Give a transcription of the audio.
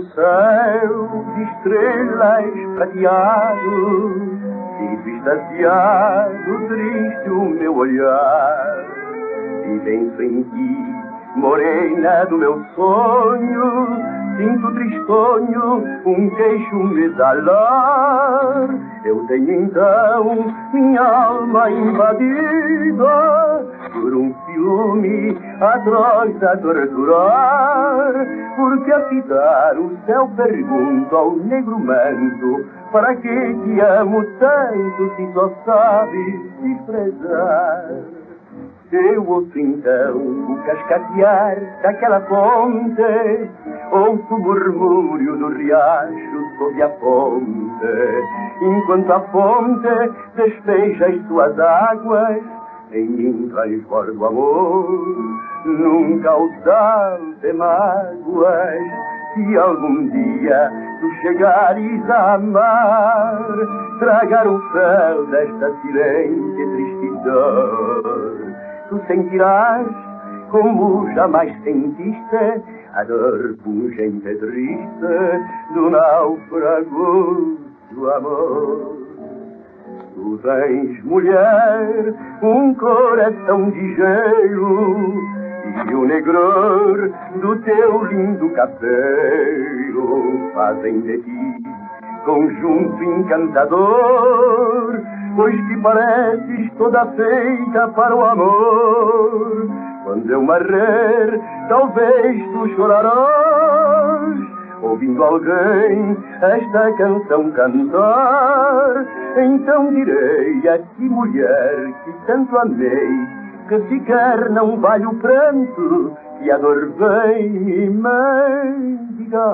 de estrelas prateado, sinto extasiado, triste o meu olhar, e penso em ti, morena do meu sonho, sinto tristonho, um queixo mesalar. Eu tenho então minha alma invadida por um ciúme atroz a torturar. Porque a fitar o céu pergunta ao negro manto para que te amo tanto se só sabes desprezar. Eu ouço então o cascatear daquela fonte, ouço o murmúrio do riacho sob a ponte, enquanto a fonte despeja as suas águas, em mim transborda o amor, nunca de mágoas, se algum dia tu chegares a amar, tragar o fel desta silente triste dor tu sentirás como jamais sentiste a dor pungente e triste do náufrago do amor. Tu tens, mulher, um coração de gelo e o negror do teu lindo cabelo fazem de ti conjunto encantador pois que pareces toda feita para o amor. Quando eu morrer, talvez tu chorarás, ouvindo alguém esta canção cantar. Então direi a ti, mulher, que tanto amei, que sequer não vale o pranto que a dor vem me mendigar.